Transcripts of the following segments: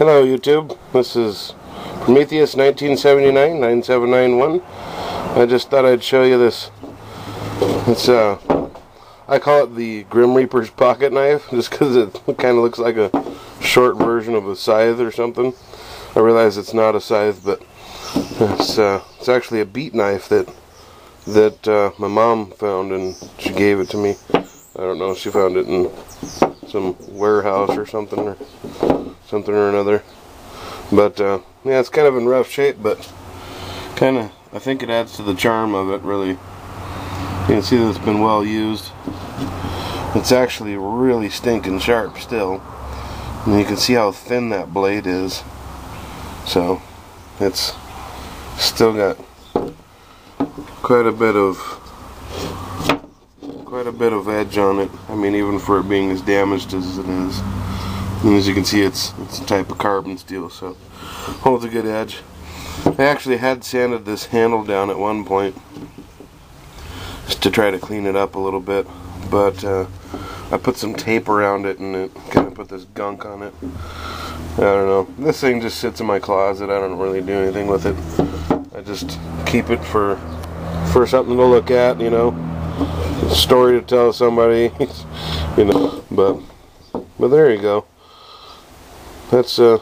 Hello YouTube, this is Prometheus 1979 9791. I just thought I'd show you this. It's uh, I call it the Grim Reaper's pocket knife just because it kind of looks like a short version of a scythe or something. I realize it's not a scythe, but it's uh, it's actually a beet knife that that uh, my mom found and she gave it to me. I don't know, she found it in some warehouse or something or something or another. But uh, yeah, it's kind of in rough shape, but kind of I think it adds to the charm of it. Really, you can see that it's been well used. It's actually really stinking sharp still, and you can see how thin that blade is. So it's still got quite a bit of quite a bit of edge on it. I mean, even for it being as damaged as it is. And as you can see, it's it's a type of carbon steel, so holds a good edge. I actually had sanded this handle down at one point just to try to clean it up a little bit, but uh, I put some tape around it and it kind of put this gunk on it. I don't know. This thing just sits in my closet. I don't really do anything with it. I just keep it for for something to look at, you know, story to tell somebody, you know. But but there you go that's uh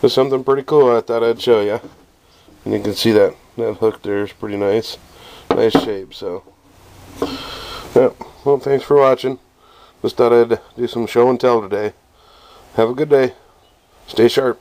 that's something pretty cool. I thought I'd show you and you can see that that hook there is pretty nice. Nice shape so. Yeah well thanks for watching. Just thought I'd do some show and tell today. Have a good day. Stay sharp